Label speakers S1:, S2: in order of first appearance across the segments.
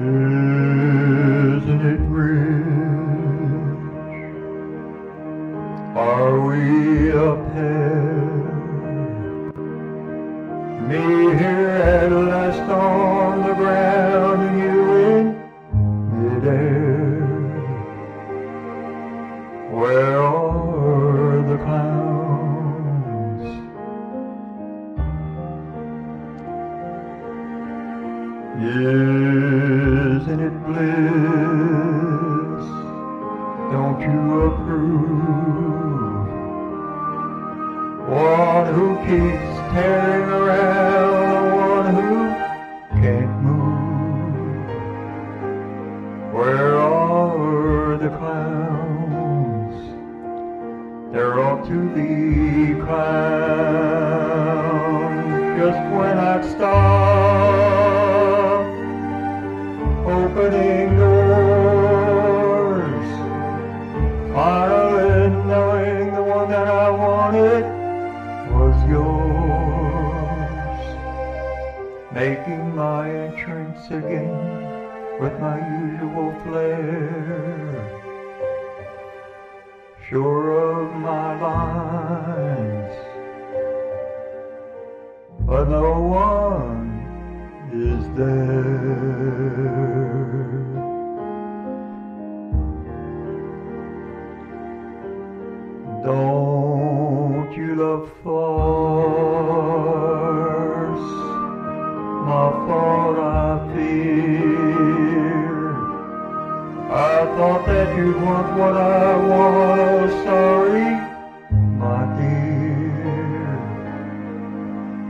S1: Isn't it rich? Are we up here? Me here at last on the ground and you in midair. Where are the clouds? Yeah. Isn't it bliss? Don't you approve? One who keeps tearing around, one who can't move. Where are the clowns? There ought to be clowns just when I stop I wanted was yours. Making my entrance again with my usual flair. Sure of my lines, but no one is there. You farce? My fault I fear. I thought that you'd want what I. Oh, sorry, my dear.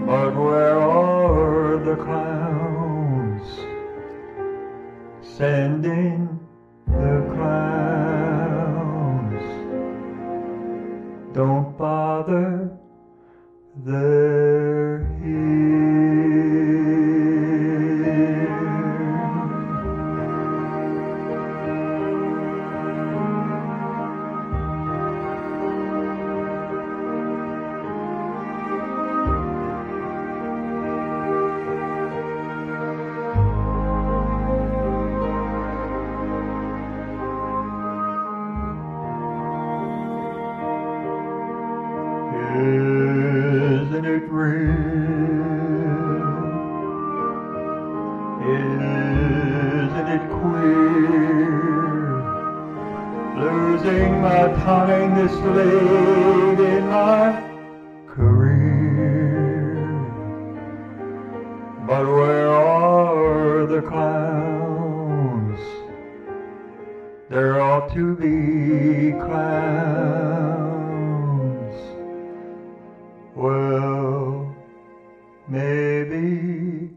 S1: But where are the clowns? Sending the clowns. Don't bother, they're Isn't it queer? Losing my time this late in my career. But where are the clowns? There ought to be clowns. Well, maybe